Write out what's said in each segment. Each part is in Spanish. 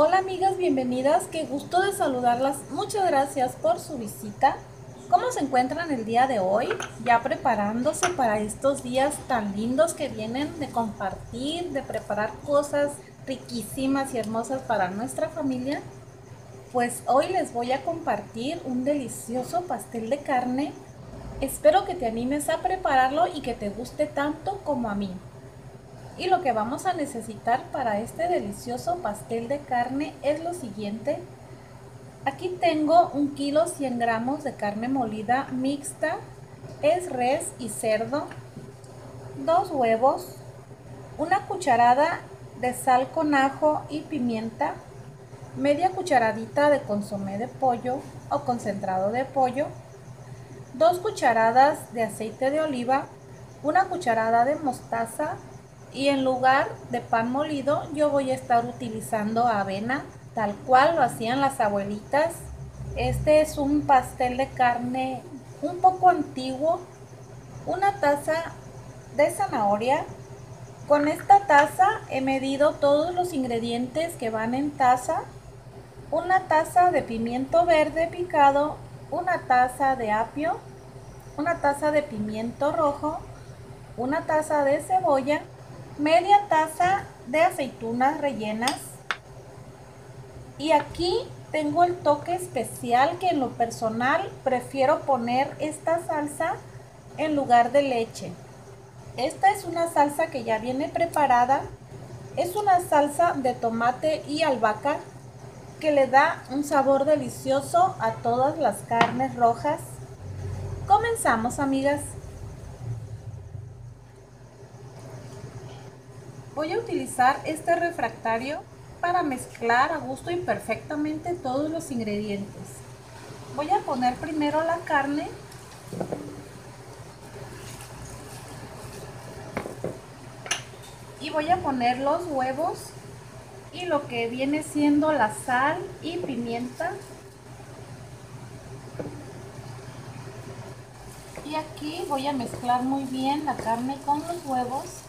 Hola amigas, bienvenidas, qué gusto de saludarlas. Muchas gracias por su visita. ¿Cómo se encuentran el día de hoy? Ya preparándose para estos días tan lindos que vienen de compartir, de preparar cosas riquísimas y hermosas para nuestra familia. Pues hoy les voy a compartir un delicioso pastel de carne. Espero que te animes a prepararlo y que te guste tanto como a mí. Y lo que vamos a necesitar para este delicioso pastel de carne es lo siguiente. Aquí tengo un kilo 100 gramos de carne molida mixta, es res y cerdo, dos huevos, una cucharada de sal con ajo y pimienta, media cucharadita de consomé de pollo o concentrado de pollo, dos cucharadas de aceite de oliva, una cucharada de mostaza, y en lugar de pan molido yo voy a estar utilizando avena tal cual lo hacían las abuelitas. Este es un pastel de carne un poco antiguo. Una taza de zanahoria. Con esta taza he medido todos los ingredientes que van en taza. Una taza de pimiento verde picado, una taza de apio, una taza de pimiento rojo, una taza de cebolla, media taza de aceitunas rellenas. Y aquí tengo el toque especial que en lo personal prefiero poner esta salsa en lugar de leche. Esta es una salsa que ya viene preparada. Es una salsa de tomate y albahaca que le da un sabor delicioso a todas las carnes rojas. Comenzamos amigas Voy a utilizar este refractario para mezclar a gusto y perfectamente todos los ingredientes. Voy a poner primero la carne. Y voy a poner los huevos y lo que viene siendo la sal y pimienta. Y aquí voy a mezclar muy bien la carne con los huevos.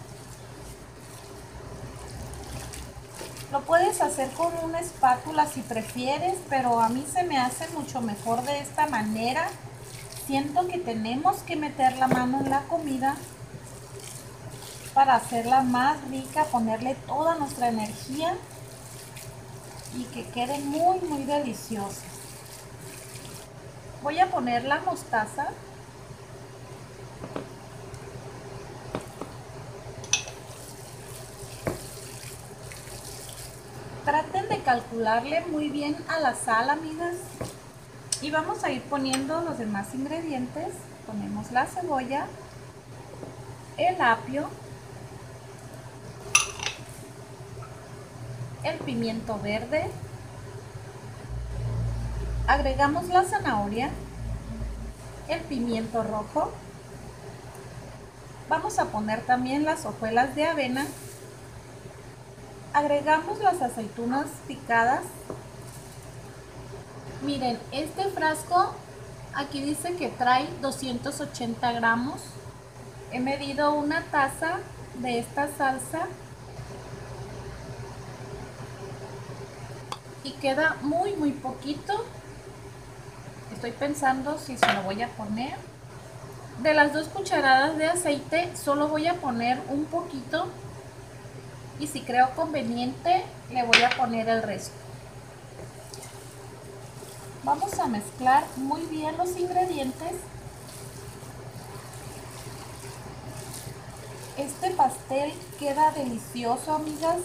Lo puedes hacer con una espátula si prefieres, pero a mí se me hace mucho mejor de esta manera. Siento que tenemos que meter la mano en la comida para hacerla más rica, ponerle toda nuestra energía y que quede muy muy deliciosa. Voy a poner la mostaza traten de calcularle muy bien a la sal, amigas. Y vamos a ir poniendo los demás ingredientes. Ponemos la cebolla, el apio, el pimiento verde, agregamos la zanahoria, el pimiento rojo, vamos a poner también las hojuelas de avena agregamos las aceitunas picadas. Miren, este frasco aquí dice que trae 280 gramos. He medido una taza de esta salsa y queda muy muy poquito. Estoy pensando si se lo voy a poner. De las dos cucharadas de aceite solo voy a poner un poquito y si creo conveniente le voy a poner el resto. Vamos a mezclar muy bien los ingredientes. Este pastel queda delicioso, amigas.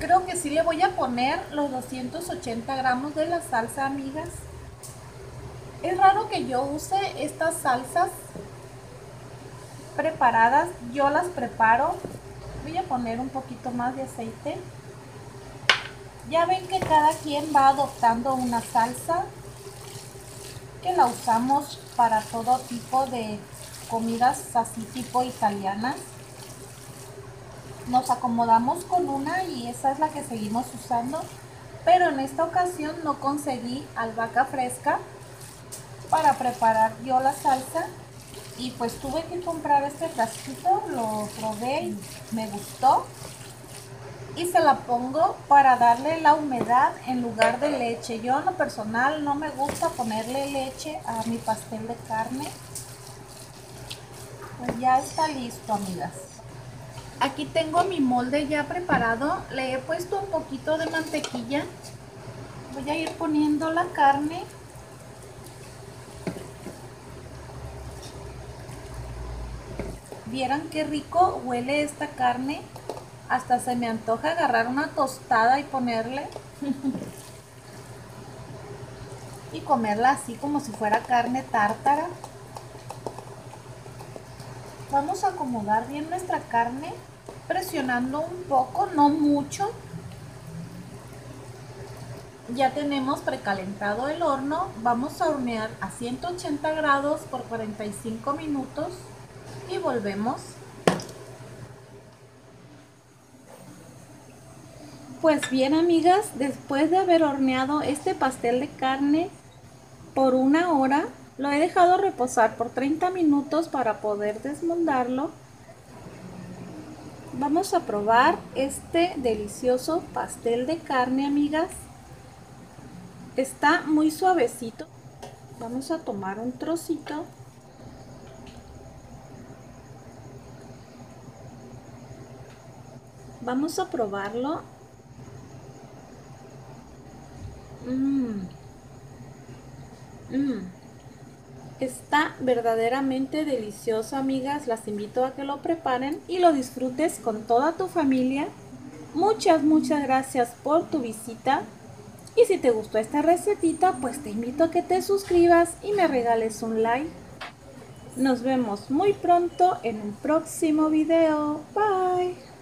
Creo que sí le voy a poner los 280 gramos de la salsa, amigas. Es raro que yo use estas salsas preparadas, yo las preparo. Voy a poner un poquito más de aceite. Ya ven que cada quien va adoptando una salsa que la usamos para todo tipo de comidas así tipo italianas. Nos acomodamos con una y esa es la que seguimos usando. Pero en esta ocasión no conseguí albahaca fresca para preparar yo la salsa y pues tuve que comprar este frasquito, lo probé y me gustó y se la pongo para darle la humedad en lugar de leche. Yo en lo personal no me gusta ponerle leche a mi pastel de carne. Pues ya está listo, amigas. Aquí tengo mi molde ya preparado. Le he puesto un poquito de mantequilla. Voy a ir poniendo la carne. Vieran qué rico huele esta carne. Hasta se me antoja agarrar una tostada y ponerle. y comerla así como si fuera carne tártara. Vamos a acomodar bien nuestra carne presionando un poco, no mucho. Ya tenemos precalentado el horno. Vamos a hornear a 180 grados por 45 minutos volvemos. Pues bien amigas, después de haber horneado este pastel de carne por una hora, lo he dejado reposar por 30 minutos para poder desmondarlo. Vamos a probar este delicioso pastel de carne, amigas. Está muy suavecito. Vamos a tomar un trocito. Vamos a probarlo Mmm. Mmm. Está verdaderamente delicioso, amigas. Las invito a que lo preparen y lo disfrutes con toda tu familia. Muchas, muchas gracias por tu visita. Y si te gustó esta recetita, pues te invito a que te suscribas y me regales un like. Nos vemos muy pronto en un próximo video. Bye.